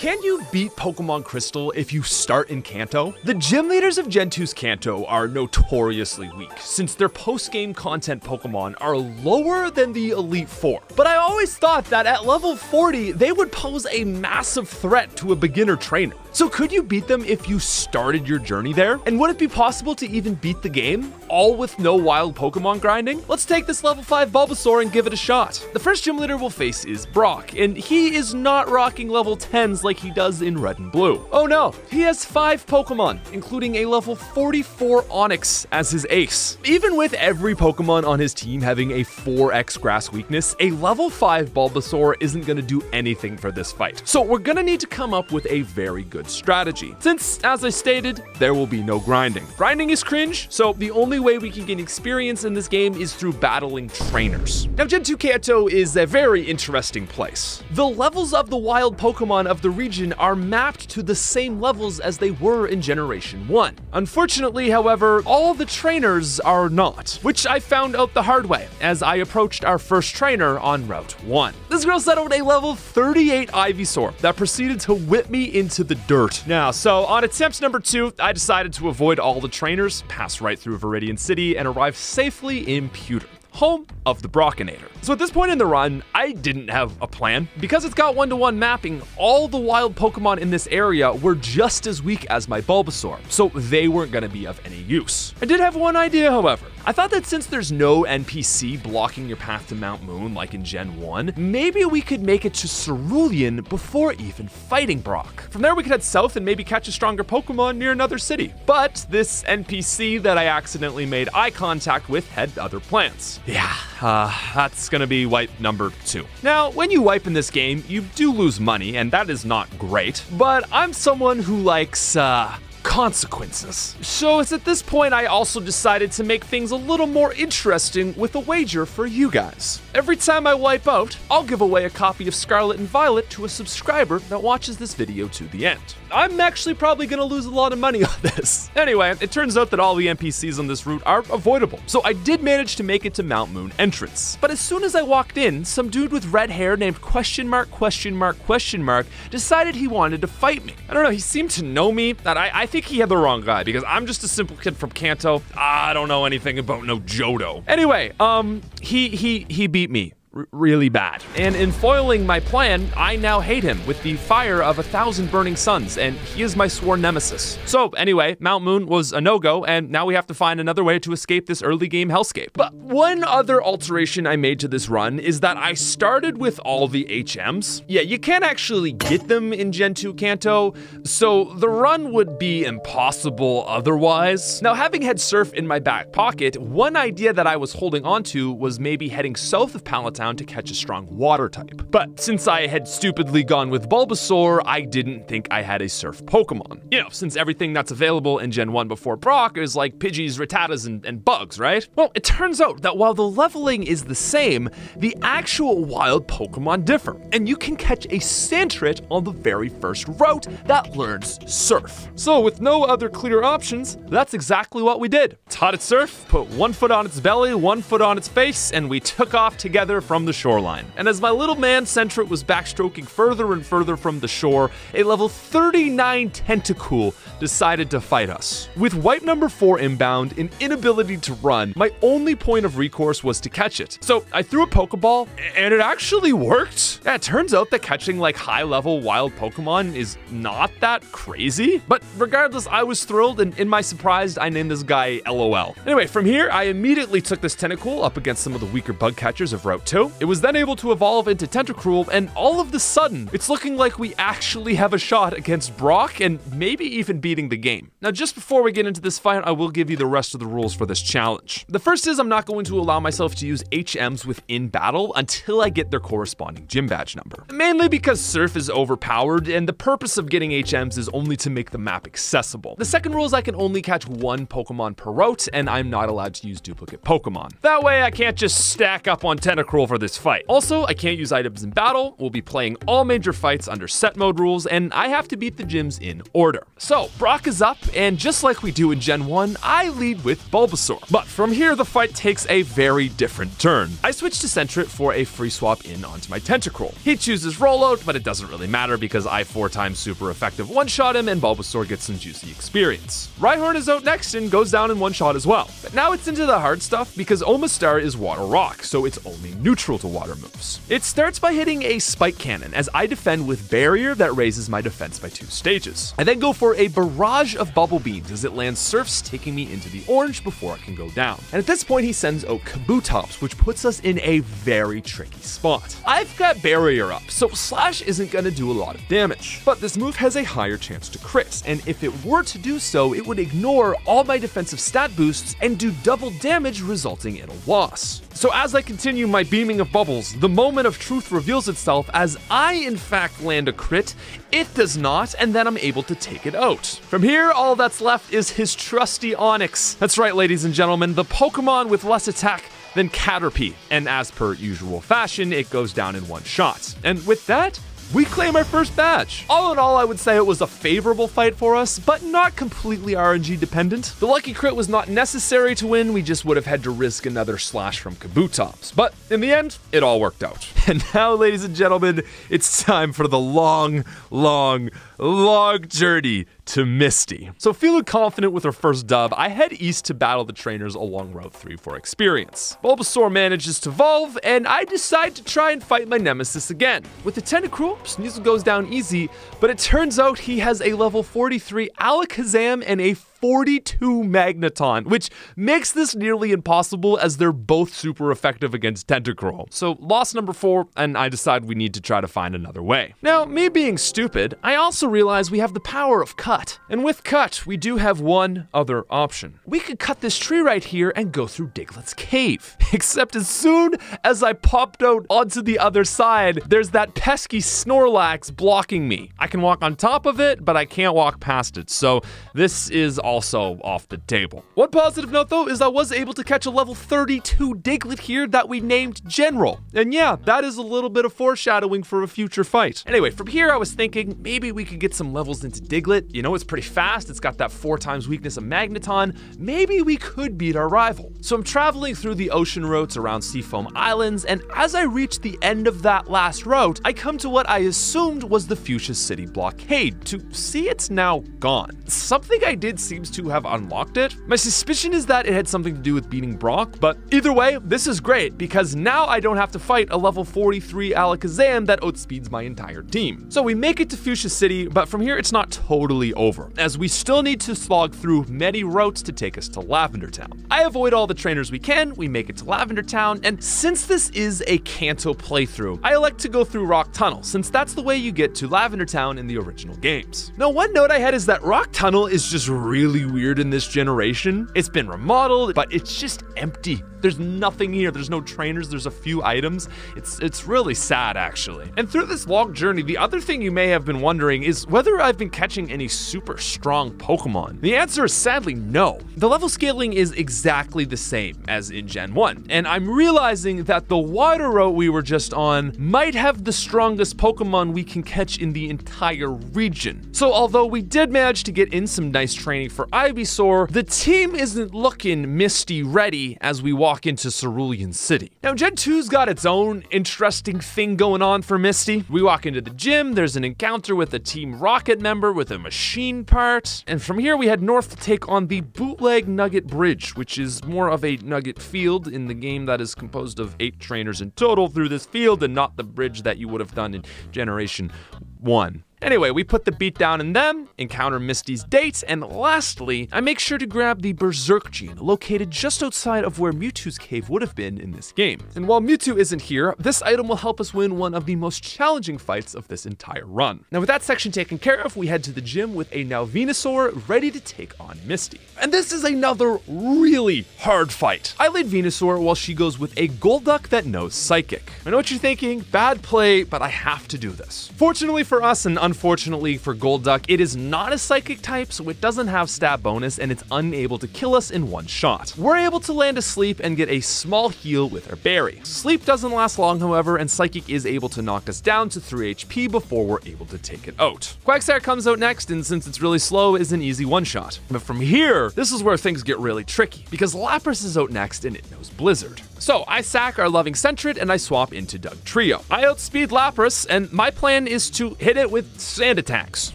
Can you beat Pokemon Crystal if you start in Kanto? The gym leaders of Gen 2's Kanto are notoriously weak, since their post-game content Pokemon are lower than the Elite Four. But I always thought that at level 40, they would pose a massive threat to a beginner trainer. So could you beat them if you started your journey there? And would it be possible to even beat the game, all with no wild Pokemon grinding? Let's take this level 5 Bulbasaur and give it a shot. The first gym leader we'll face is Brock, and he is not rocking level 10s like he does in Red and Blue. Oh no, he has 5 Pokemon, including a level 44 Onix as his ace. Even with every Pokemon on his team having a 4x grass weakness, a level 5 Bulbasaur isn't gonna do anything for this fight. So we're gonna need to come up with a very good strategy. Since, as I stated, there will be no grinding. Grinding is cringe, so the only way we can gain experience in this game is through battling trainers. Now, Gen 2 Kanto is a very interesting place. The levels of the wild Pokemon of the region are mapped to the same levels as they were in Generation 1. Unfortunately, however, all the trainers are not, which I found out the hard way as I approached our first trainer on Route 1. This girl settled a level 38 Ivysaur that proceeded to whip me into the dirt. Now, so on attempt number two, I decided to avoid all the trainers, pass right through Viridian City, and arrive safely in Pewter home of the Brockinator. So at this point in the run, I didn't have a plan. Because it's got one-to-one mapping, all the wild Pokemon in this area were just as weak as my Bulbasaur, so they weren't gonna be of any use. I did have one idea, however. I thought that since there's no NPC blocking your path to Mount Moon like in Gen 1, maybe we could make it to Cerulean before even fighting Brock. From there we could head south and maybe catch a stronger Pokemon near another city. But this NPC that I accidentally made eye contact with had other plans. Yeah, uh, that's gonna be wipe number two. Now, when you wipe in this game, you do lose money, and that is not great, but I'm someone who likes, uh, consequences. So it's at this point I also decided to make things a little more interesting with a wager for you guys. Every time I wipe out, I'll give away a copy of Scarlet and Violet to a subscriber that watches this video to the end. I'm actually probably gonna lose a lot of money on this. Anyway, it turns out that all the NPCs on this route are avoidable, so I did manage to make it to Mount Moon entrance. But as soon as I walked in, some dude with red hair named question mark question mark question mark decided he wanted to fight me. I don't know, he seemed to know me, that I, I think he had the wrong guy because I'm just a simple kid from Kanto. I don't know anything about no Johto. Anyway, um, he he he beat me really bad. And in foiling my plan, I now hate him with the fire of a thousand burning suns, and he is my sworn nemesis. So anyway, Mount Moon was a no-go, and now we have to find another way to escape this early game hellscape. But one other alteration I made to this run is that I started with all the HMs. Yeah, you can't actually get them in Gen 2 Kanto, so the run would be impossible otherwise. Now, having had Surf in my back pocket, one idea that I was holding onto was maybe heading south of Pallet to catch a strong water type. But since I had stupidly gone with Bulbasaur, I didn't think I had a surf Pokemon. You know, since everything that's available in Gen 1 before Brock is like Pidgeys, Rattatas, and, and bugs, right? Well, it turns out that while the leveling is the same, the actual wild Pokemon differ, and you can catch a Sandshrew on the very first route that learns Surf. So with no other clear options, that's exactly what we did. Taught it Surf, put one foot on its belly, one foot on its face, and we took off together from the shoreline. And as my little man Sandshrew was backstroking further and further from the shore, a level 39 Tentacool decided to fight us. With wipe number 4 inbound, an inability to run, my only point of recourse was to catch it. So I threw a Pokeball, and it actually worked. Yeah, it turns out that catching like high level wild Pokemon is not that crazy. But regardless, I was thrilled, and in my surprise, I named this guy LOL. Anyway, from here, I immediately took this Tentacool up against some of the weaker bug catchers of Route 2, it was then able to evolve into Tentacruel, and all of the sudden, it's looking like we actually have a shot against Brock and maybe even beating the game. Now, just before we get into this fight, I will give you the rest of the rules for this challenge. The first is I'm not going to allow myself to use HMs within battle until I get their corresponding gym badge number. Mainly because Surf is overpowered, and the purpose of getting HMs is only to make the map accessible. The second rule is I can only catch one Pokemon per route, and I'm not allowed to use duplicate Pokemon. That way, I can't just stack up on Tentacruel for this fight. Also, I can't use items in battle, we'll be playing all major fights under set mode rules, and I have to beat the gyms in order. So, Brock is up, and just like we do in Gen 1, I lead with Bulbasaur. But from here, the fight takes a very different turn. I switch to Sentret for a free swap in onto my Tentacruel. He chooses Rollout, but it doesn't really matter because I four times super effective one-shot him, and Bulbasaur gets some juicy experience. Rhyhorn is out next and goes down in one shot as well. But now it's into the hard stuff because Omastar is Water Rock, so it's only neutral to water moves. It starts by hitting a Spike Cannon as I defend with Barrier that raises my defense by two stages. I then go for a barrage of Bubble Beams as it lands Surfs, taking me into the orange before it can go down. And at this point, he sends out Kabutops, which puts us in a very tricky spot. I've got Barrier up, so Slash isn't to do a lot of damage. But this move has a higher chance to crit, and if it were to do so, it would ignore all my defensive stat boosts and do double damage, resulting in a loss. So as I continue my beaming of bubbles, the moment of truth reveals itself as I in fact land a crit, it does not, and then I'm able to take it out. From here, all that's left is his trusty Onix. That's right, ladies and gentlemen, the Pokemon with less attack than Caterpie, and as per usual fashion, it goes down in one shot. And with that, we claim our first batch. All in all, I would say it was a favorable fight for us, but not completely RNG dependent. The lucky crit was not necessary to win, we just would have had to risk another slash from Kabutops. But in the end, it all worked out. And now, ladies and gentlemen, it's time for the long, long, long journey to Misty. So feeling confident with her first dub, I head east to battle the trainers along Route 3 for experience. Bulbasaur manages to evolve, and I decide to try and fight my nemesis again. With the Tentacruel, Sneasel goes down easy, but it turns out he has a level 43 Alakazam and a 42 Magneton, which makes this nearly impossible as they're both super effective against Tentacruel. So loss number four, and I decide we need to try to find another way. Now, me being stupid, I also realize we have the power of cut. And with cut, we do have one other option. We could cut this tree right here and go through Diglett's cave. Except as soon as I popped out onto the other side, there's that pesky Snorlax blocking me. I can walk on top of it, but I can't walk past it. So this is also off the table. One positive note though is I was able to catch a level 32 Diglett here that we named General. And yeah, that is a little bit of foreshadowing for a future fight. Anyway, from here I was thinking maybe we could get some levels into Diglett. You know, it's pretty fast. It's got that four times weakness of Magneton. Maybe we could beat our rival. So I'm traveling through the ocean routes around Seafoam Islands, and as I reach the end of that last route, I come to what I assumed was the Fuchsia City blockade to see it's now gone. Something I did see seems to have unlocked it. My suspicion is that it had something to do with beating Brock, but either way, this is great because now I don't have to fight a level 43 Alakazam that outspeeds my entire team. So we make it to Fuchsia City, but from here it's not totally over, as we still need to slog through many routes to take us to Lavender Town. I avoid all the trainers we can, we make it to Lavender Town, and since this is a Kanto playthrough, I elect to go through Rock Tunnel, since that's the way you get to Lavender Town in the original games. Now, one note I had is that Rock Tunnel is just really really weird in this generation. It's been remodeled, but it's just empty. There's nothing here. There's no trainers. There's a few items. It's it's really sad actually. And through this long journey, the other thing you may have been wondering is whether I've been catching any super strong Pokemon. The answer is sadly no. The level scaling is exactly the same as in Gen 1, and I'm realizing that the water route we were just on might have the strongest Pokemon we can catch in the entire region. So although we did manage to get in some nice training for Ivysaur, the team isn't looking misty ready as we walk into Cerulean City. Now, Gen 2's got its own interesting thing going on for Misty. We walk into the gym, there's an encounter with a Team Rocket member with a machine part, and from here we head north to take on the Bootleg Nugget Bridge, which is more of a nugget field in the game that is composed of eight trainers in total through this field and not the bridge that you would have done in Generation 1. Anyway, we put the beat down in them, encounter Misty's dates, and lastly, I make sure to grab the Berserk gene, located just outside of where Mewtwo's cave would have been in this game. And while Mewtwo isn't here, this item will help us win one of the most challenging fights of this entire run. Now with that section taken care of, we head to the gym with a now Venusaur ready to take on Misty. And this is another really hard fight. I lead Venusaur while she goes with a Golduck that knows Psychic. I know what you're thinking, bad play, but I have to do this. Fortunately for us, and Unfortunately for Golduck, it is not a psychic type, so it doesn't have stat bonus and it's unable to kill us in one shot. We're able to land a sleep and get a small heal with our berry. Sleep doesn't last long, however, and Psychic is able to knock us down to 3 HP before we're able to take it out. Quagsire comes out next, and since it's really slow, is an easy one shot. But from here, this is where things get really tricky, because Lapras is out next and it knows Blizzard. So I sack our loving Sentret and I swap into Dugtrio. I outspeed Lapras, and my plan is to hit it with sand attacks.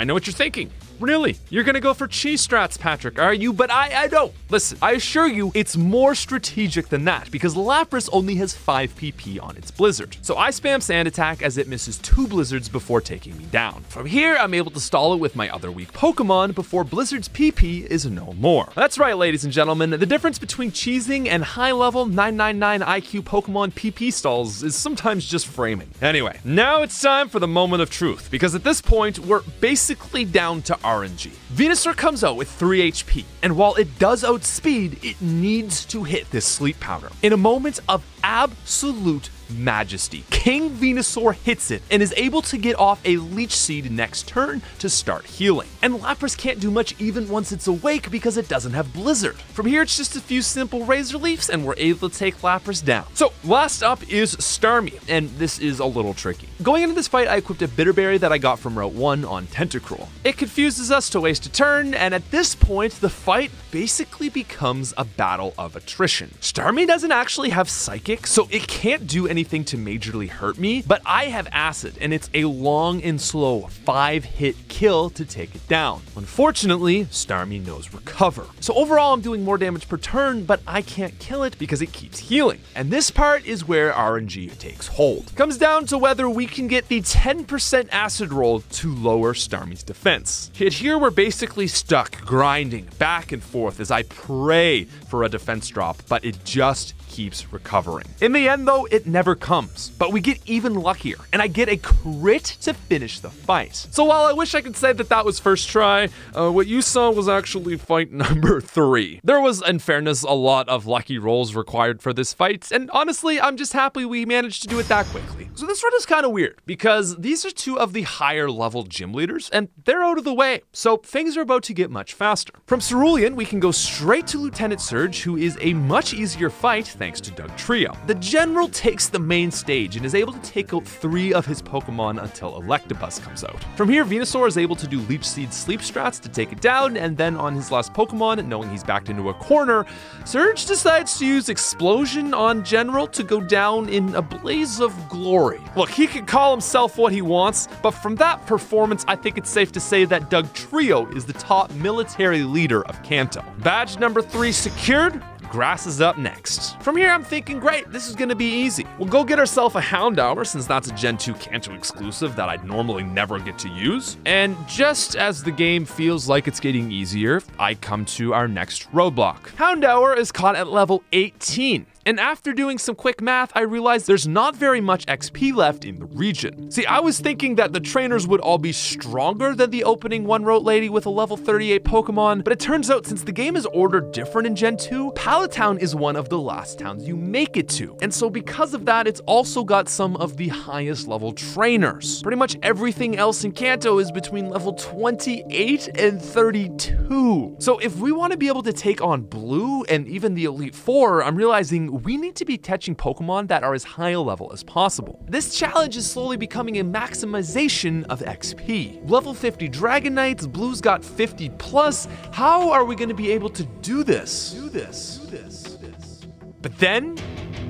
I know what you're thinking. Really? You're gonna go for cheese strats, Patrick, are you? But I, I don't. Listen, I assure you, it's more strategic than that because Lapras only has 5 PP on its Blizzard. So I spam Sand Attack as it misses two Blizzards before taking me down. From here, I'm able to stall it with my other weak Pokemon before Blizzard's PP is no more. That's right, ladies and gentlemen, the difference between cheesing and high-level 999 IQ Pokemon PP stalls is sometimes just framing. Anyway, now it's time for the moment of truth because at this point, we're basically down to RNG. Venusaur comes out with 3 HP, and while it does outspeed, it needs to hit this sleep powder. In a moment of absolute majesty. King Venusaur hits it and is able to get off a Leech Seed next turn to start healing. And Lapras can't do much even once it's awake because it doesn't have Blizzard. From here, it's just a few simple Razor Leafs and we're able to take Lapras down. So last up is Starmie, and this is a little tricky. Going into this fight, I equipped a Bitterberry that I got from Route 1 on Tentacruel. It confuses us to waste a turn, and at this point, the fight basically becomes a battle of attrition. Starmie doesn't actually have Psychic, so it can't do anything anything to majorly hurt me, but I have acid and it's a long and slow five hit kill to take it down. Unfortunately, Starmie knows recover. So overall, I'm doing more damage per turn, but I can't kill it because it keeps healing. And this part is where RNG takes hold. Comes down to whether we can get the 10% acid roll to lower Starmie's defense. Yet here we're basically stuck grinding back and forth as I pray for a defense drop, but it just keeps recovering. In the end, though, it never comes, but we get even luckier, and I get a crit to finish the fight. So while I wish I could say that that was first try, uh, what you saw was actually fight number three. There was, in fairness, a lot of lucky rolls required for this fight, and honestly, I'm just happy we managed to do it that quickly. So this run is kind of weird, because these are two of the higher level gym leaders, and they're out of the way, so things are about to get much faster. From Cerulean, we can go straight to Lieutenant Surge, who is a much easier fight thanks to Dugtrio. The general takes the main stage and is able to take out three of his Pokemon until Electabuzz comes out. From here, Venusaur is able to do Leech Seed Sleep Strats to take it down, and then on his last Pokemon, knowing he's backed into a corner, Surge decides to use Explosion on General to go down in a blaze of glory. Look, he can call himself what he wants, but from that performance, I think it's safe to say that Dugtrio is the top military leader of Kanto. Badge number three secured, Grass is up next. From here, I'm thinking, great, this is gonna be easy. We'll go get ourselves a Houndour, since that's a Gen 2 Kanto exclusive that I'd normally never get to use. And just as the game feels like it's getting easier, I come to our next roadblock. Houndour is caught at level 18. And after doing some quick math, I realized there's not very much XP left in the region. See, I was thinking that the trainers would all be stronger than the opening one rote lady with a level 38 Pokemon, but it turns out since the game is ordered different in Gen 2, Pallet Town is one of the last towns you make it to. And so because of that, it's also got some of the highest level trainers. Pretty much everything else in Kanto is between level 28 and 32. So if we want to be able to take on Blue and even the Elite Four, I'm realizing we need to be catching Pokemon that are as high a level as possible. This challenge is slowly becoming a maximization of XP. Level 50 Dragonites, Blue's got 50 plus. How are we going to be able to do this? Do this. Do this. Do this. But then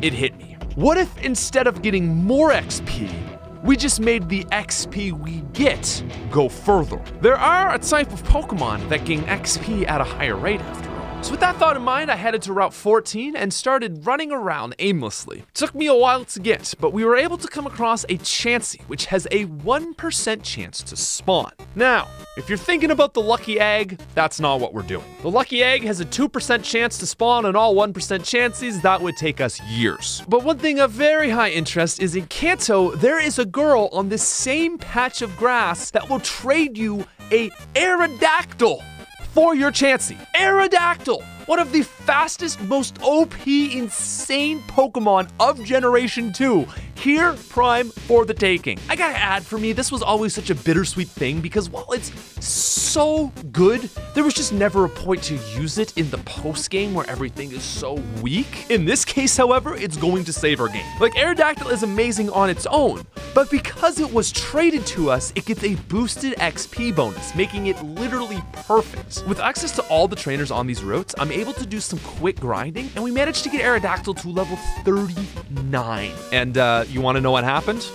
it hit me. What if instead of getting more XP, we just made the XP we get go further? There are a type of Pokemon that gain XP at a higher rate after so with that thought in mind, I headed to Route 14 and started running around aimlessly. Took me a while to get, but we were able to come across a Chansey, which has a 1% chance to spawn. Now, if you're thinking about the Lucky Egg, that's not what we're doing. The Lucky Egg has a 2% chance to spawn on all 1% Chanseys, that would take us years. But one thing of very high interest is in Kanto, there is a girl on this same patch of grass that will trade you a Aerodactyl for your Chansey, Aerodactyl one of the fastest, most OP, insane Pokemon of Generation 2. Here, Prime for the taking. I gotta add, for me, this was always such a bittersweet thing because while it's so good, there was just never a point to use it in the post game where everything is so weak. In this case, however, it's going to save our game. Like, Aerodactyl is amazing on its own, but because it was traded to us, it gets a boosted XP bonus, making it literally perfect. With access to all the trainers on these routes, I'm able to do some quick grinding, and we managed to get Aerodactyl to level 39. And uh, you want to know what happened?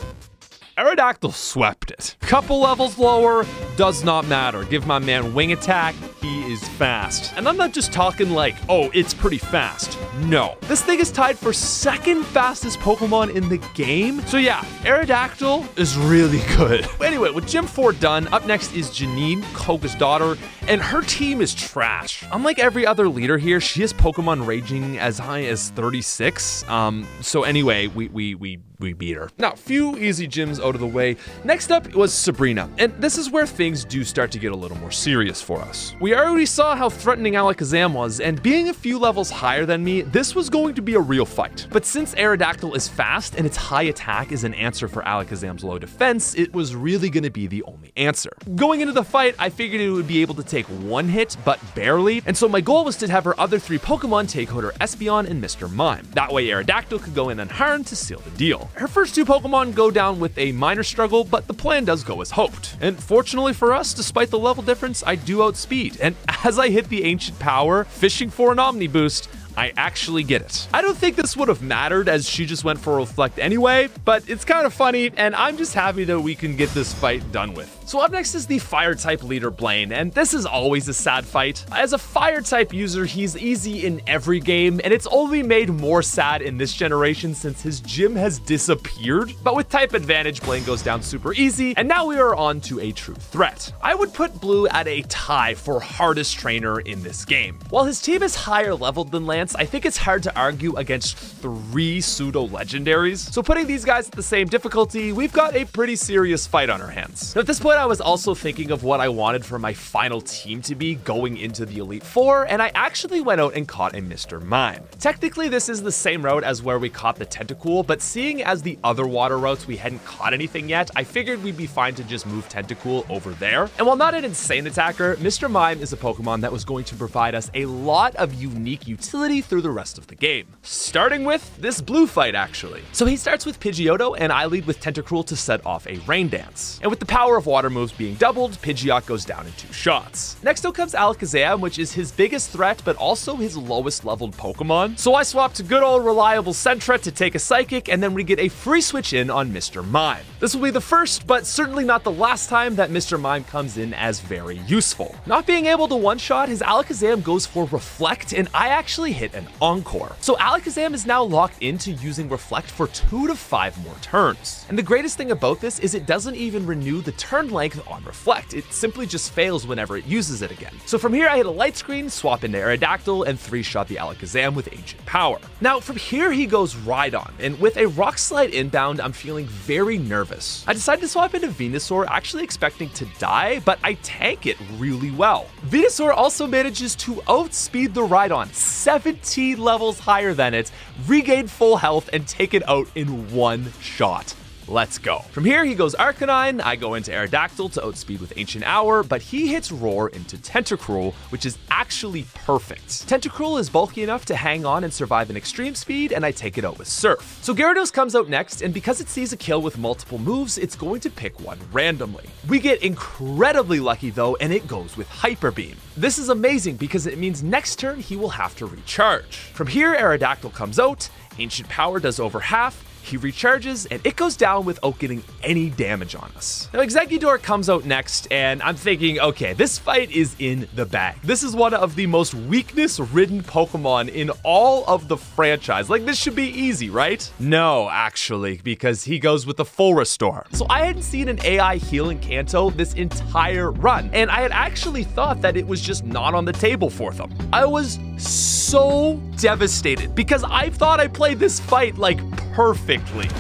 Aerodactyl swept it. Couple levels lower, does not matter. Give my man wing attack, he is fast. And I'm not just talking like, oh, it's pretty fast. No. This thing is tied for second fastest Pokemon in the game. So yeah, Aerodactyl is really good. Anyway, with Gym 4 done, up next is Janine, Koga's daughter, and her team is trash. Unlike every other leader here, she has Pokemon raging as high as 36. Um, so anyway, we, we, we we beat her. Now, few easy gyms out of the way. Next up was Sabrina, and this is where things do start to get a little more serious for us. We already saw how threatening Alakazam was, and being a few levels higher than me, this was going to be a real fight. But since Aerodactyl is fast and its high attack is an answer for Alakazam's low defense, it was really going to be the only answer. Going into the fight, I figured it would be able to take one hit, but barely, and so my goal was to have her other three Pokemon take out her Espeon and Mr. Mime. That way Aerodactyl could go in unharmed to seal the deal. Her first two Pokemon go down with a minor struggle, but the plan does go as hoped. And fortunately for us, despite the level difference, I do outspeed. And as I hit the Ancient Power, fishing for an Omni Boost, I actually get it. I don't think this would have mattered as she just went for reflect anyway, but it's kind of funny, and I'm just happy that we can get this fight done with. So up next is the fire type leader Blaine, and this is always a sad fight. As a fire type user, he's easy in every game, and it's only made more sad in this generation since his gym has disappeared. But with type advantage, Blaine goes down super easy, and now we are on to a true threat. I would put Blue at a tie for hardest trainer in this game. While his team is higher leveled than Lance, I think it's hard to argue against three pseudo legendaries. So putting these guys at the same difficulty, we've got a pretty serious fight on our hands. Now, at this point, I was also thinking of what I wanted for my final team to be going into the Elite Four, and I actually went out and caught a Mr. Mime. Technically, this is the same route as where we caught the Tentacool, but seeing as the other water routes we hadn't caught anything yet, I figured we'd be fine to just move Tentacool over there. And while not an insane attacker, Mr. Mime is a Pokemon that was going to provide us a lot of unique utility through the rest of the game. Starting with this blue fight, actually. So he starts with Pidgeotto, and I lead with Tentacruel to set off a Rain Dance. And with the power of water moves being doubled, Pidgeot goes down in two shots. Next up comes Alakazam, which is his biggest threat, but also his lowest leveled Pokemon. So I swap to good old reliable Sentret to take a Psychic, and then we get a free switch in on Mr. Mime. This will be the first, but certainly not the last time that Mr. Mime comes in as very useful. Not being able to one-shot, his Alakazam goes for Reflect, and I actually hit hit an Encore. So Alakazam is now locked into using Reflect for two to five more turns. And the greatest thing about this is it doesn't even renew the turn length on Reflect, it simply just fails whenever it uses it again. So from here I hit a Light Screen, swap into Aerodactyl, and 3-shot the Alakazam with Ancient Power. Now from here he goes Rhydon, and with a Rock Slide inbound I'm feeling very nervous. I decided to swap into Venusaur, actually expecting to die, but I tank it really well. Venusaur also manages to outspeed the Rhydon 7 17 levels higher than it, regain full health, and take it out in one shot. Let's go. From here, he goes Arcanine, I go into Aerodactyl to outspeed with Ancient Power, but he hits Roar into Tentacruel, which is actually perfect. Tentacruel is bulky enough to hang on and survive an extreme speed, and I take it out with Surf. So Gyarados comes out next, and because it sees a kill with multiple moves, it's going to pick one randomly. We get incredibly lucky though, and it goes with Hyper Beam. This is amazing because it means next turn he will have to recharge. From here, Aerodactyl comes out, Ancient Power does over half, he recharges, and it goes down without getting any damage on us. Now, Exeggutor comes out next, and I'm thinking, okay, this fight is in the bag. This is one of the most weakness-ridden Pokemon in all of the franchise. Like, this should be easy, right? No, actually, because he goes with the full restore. So I hadn't seen an AI healing Kanto this entire run, and I had actually thought that it was just not on the table for them. I was so devastated because I thought I played this fight like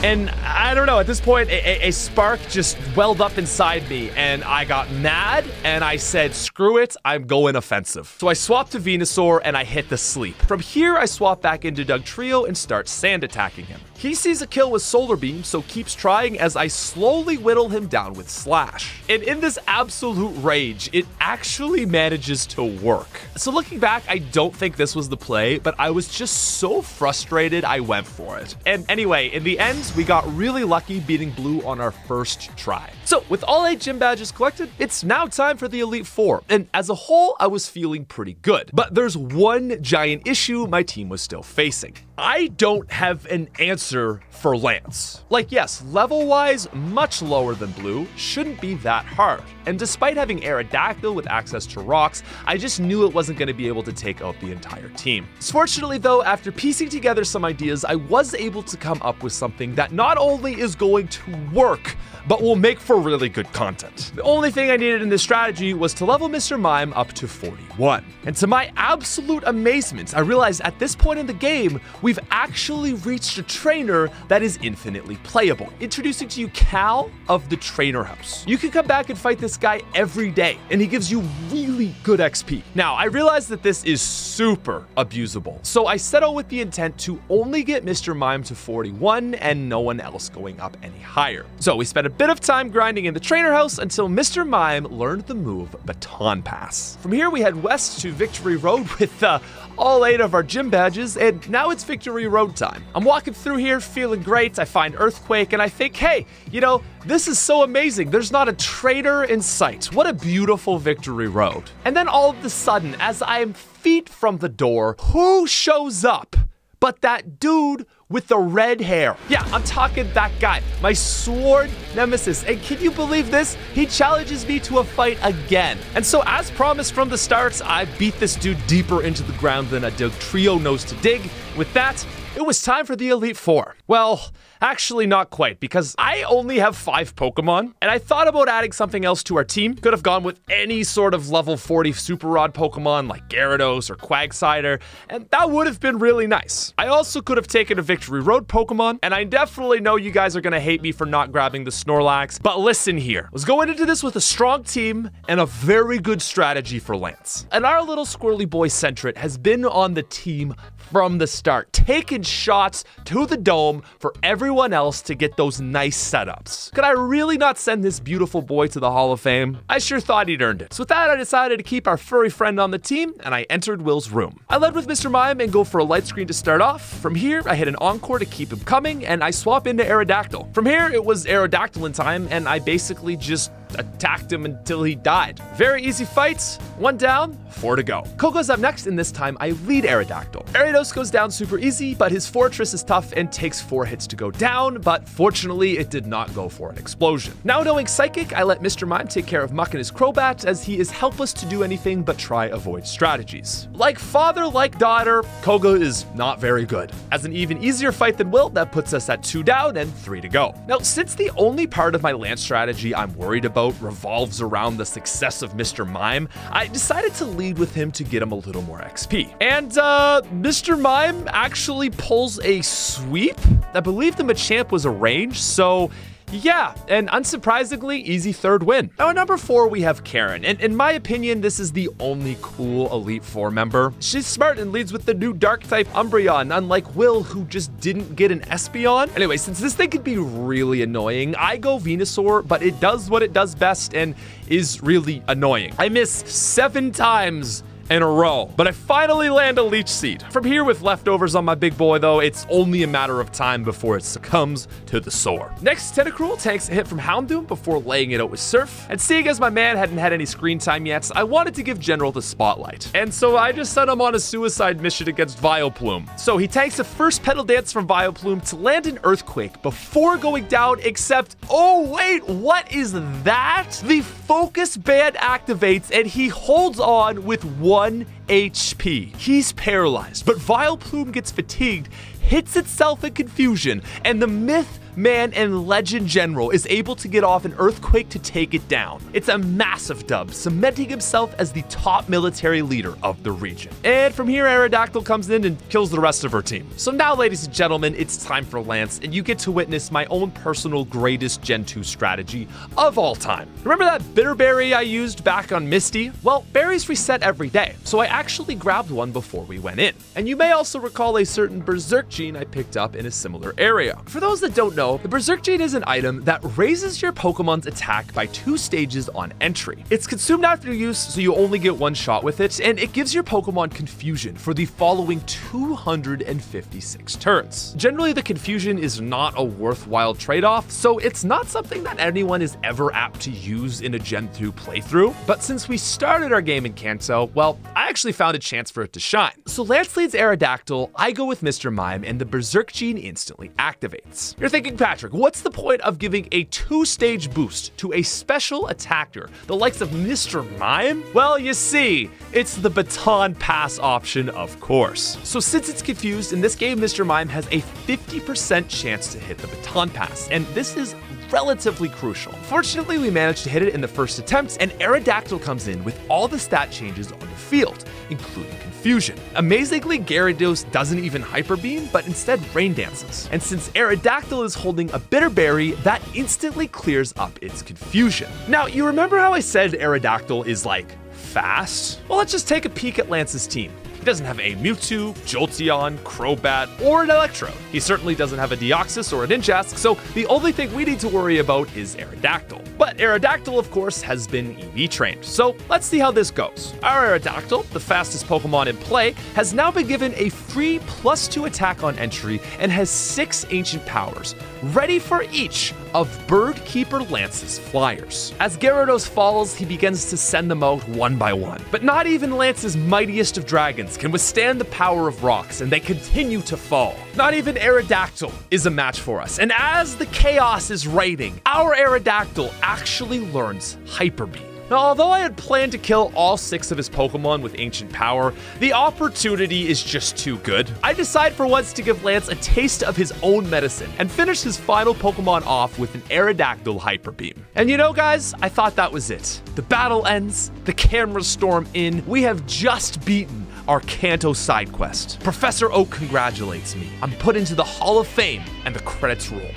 And I don't know, at this point, a, a, spark just welled up inside me and I got mad and I said, screw it, I'm going offensive. So I swapped to Venusaur and I hit the sleep. From here, I swap back into Dugtrio and start sand attacking him. He sees a kill with Solar Beam, so keeps trying as I slowly whittle him down with Slash. And in this absolute rage, it actually manages to work. So looking back, I don't think this was the play, but I was just so frustrated I went for it. And anyway, in the end, we got really lucky beating Blue on our first try. So with all 8 gym badges collected, it's now time for the Elite Four. And as a whole, I was feeling pretty good. But there's one giant issue my team was still facing. I don't have an answer for Lance. Like, yes, level wise, much lower than Blue, shouldn't be that hard. And despite having Aerodactyl with access to rocks, I just knew it wasn't going to be able to take out the entire team. Fortunately, though, after piecing together some ideas, I was able to come up with something that not only is going to work, but will make for really good content. The only thing I needed in this strategy was to level Mr. Mime up to 41. And to my absolute amazement, I realized at this point in the game, we've actually reached a trainer that is infinitely playable. Introducing to you Cal of the Trainer House. You can come back and fight this guy every day, and he gives you really good XP. Now, I realize that this is super abusable, so I set out with the intent to only get Mr. Mime to 41 and no one else going up any higher. So we spent a bit of time grinding in the trainer house until Mr. Mime learned the move Baton Pass. From here, we head west to Victory Road with uh, all eight of our gym badges, and now it's Victory Road time. I'm walking through here feeling great. I find Earthquake, and I think, hey, you know, this is so amazing. There's not a trader in sight. What a beautiful Victory Road. And then all of a sudden, as I am feet from the door, who shows up? But that dude with the red hair. Yeah, I'm talking that guy, my sword nemesis. And can you believe this? He challenges me to a fight again. And so, as promised from the start, I beat this dude deeper into the ground than a Dugtrio knows to dig. With that, it was time for the Elite Four. Well, Actually, not quite, because I only have five Pokemon, and I thought about adding something else to our team. Could have gone with any sort of level 40 Super Rod Pokemon like Gyarados or Quagsire, and that would have been really nice. I also could have taken a Victory Road Pokemon, and I definitely know you guys are gonna hate me for not grabbing the Snorlax, but listen here. Was going into this with a strong team and a very good strategy for Lance. And our little squirrely boy Sentret has been on the team from the start, taking shots to the dome for everyone else to get those nice setups. Could I really not send this beautiful boy to the Hall of Fame? I sure thought he'd earned it. So with that, I decided to keep our furry friend on the team, and I entered Will's room. I led with Mr. Mime and go for a light screen to start off. From here, I hit an Encore to keep him coming, and I swap into Aerodactyl. From here, it was Aerodactyl in time, and I basically just attacked him until he died. Very easy fights, one down, four to go. Koga's up next, and this time I lead Aerodactyl. Ariados goes down super easy, but his Forretress is tough and takes four hits to go down, but fortunately it did not go for an explosion. Now knowing Psychic, I let Mr. Mime take care of Muk and his Crobat, as he is helpless to do anything but try avoid strategies. Like father, like daughter, Koga is not very good. As an even easier fight than Will, that puts us at two down and three to go. Now, since the only part of my Lance strategy I'm worried about about revolves around the success of Mr. Mime, I decided to lead with him to get him a little more XP. And uh, Mr. Mime actually pulls a sweep. I believe the Machamp was a range, so yeah, and unsurprisingly, easy third win. Now, at number four, we have Karen, and in my opinion, this is the only cool Elite Four member. She's smart and leads with the new Dark-type Umbreon, unlike Will, who just didn't get an Espeon. Anyway, since this thing can be really annoying, I go Venusaur, but it does what it does best and is really annoying. I miss seven times in a row. But I finally land a Leech Seed. From here with leftovers on my big boy though, it's only a matter of time before it succumbs to the sore. Next, Tentacruel takes a hit from Houndoom before laying it out with Surf. And seeing as my man hadn't had any screen time yet, I wanted to give General the spotlight. And so I just sent him on a suicide mission against Vileplume. So he takes a first Petal Dance from Vileplume to land an Earthquake before going down, except, oh wait, what is that? The Focus Band activates and he holds on with one 1 HP. He's paralyzed, but Vileplume gets fatigued, hits itself in confusion, and the myth man, and legend general is able to get off an earthquake to take it down. It's a massive dub, cementing himself as the top military leader of the region. And from here, Aerodactyl comes in and kills the rest of her team. So now, ladies and gentlemen, it's time for Lance, and you get to witness my own personal greatest Gen 2 strategy of all time. Remember that bitter berry I used back on Misty? Well, berries reset every day, so I actually grabbed one before we went in. And you may also recall a certain Berserk gene I picked up in a similar area. For those that don't know, the Berserk gene is an item that raises your Pokemon's attack by two stages on entry. It's consumed after use, so you only get one shot with it, and it gives your Pokemon confusion for the following 256 turns. Generally, the confusion is not a worthwhile trade-off, so it's not something that anyone is ever apt to use in a Gen 2 playthrough. But since we started our game in Kanto, well, I actually found a chance for it to shine. So Lance leads Aerodactyl, I go with Mr. Mime, and the Berserk gene instantly activates. You're thinking, Patrick, what's the point of giving a two-stage boost to a special attacker, the likes of Mr. Mime? Well, you see, it's the baton pass option, of course. So since it's confused, in this game, Mr. Mime has a 50% chance to hit the baton pass, and this is relatively crucial. Fortunately, we managed to hit it in the first attempt, and Aerodactyl comes in with all the stat changes on field, including confusion. Amazingly, Gyarados doesn't even Hyper Beam, but instead Rain Dances. And since Aerodactyl is holding a Bitter Berry, that instantly clears up its confusion. Now, you remember how I said Aerodactyl is like fast? Well, let's just take a peek at Lance's team. Doesn't have a Mewtwo, Jolteon, Crobat, or an Electro. He certainly doesn't have a Deoxys or a Ninjask, so the only thing we need to worry about is Aerodactyl. But Aerodactyl, of course, has been EV trained, so let's see how this goes. Our Aerodactyl, the fastest Pokemon in play, has now been given a free plus 2 attack on entry and has 6 ancient powers, ready for each of Bird Keeper Lance's flyers. As Gyarados falls, he begins to send them out one by one. But not even Lance's mightiest of dragons can withstand the power of rocks, and they continue to fall. Not even Aerodactyl is a match for us. And as the chaos is raining, our Aerodactyl actually learns Hyper Beam. Now, although I had planned to kill all six of his Pokemon with Ancient Power, the opportunity is just too good. I decide for once to give Lance a taste of his own medicine and finish his final Pokemon off with an Aerodactyl Hyper Beam. And you know, guys, I thought that was it. The battle ends, the cameras storm in, we have just beaten our Kanto side quest. Professor Oak congratulates me. I'm put into the Hall of Fame and the credits roll.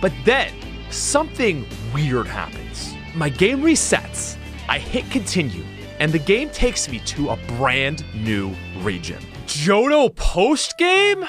But then, something weird happens. My game resets I hit continue, and the game takes me to a brand new region. Johto post game?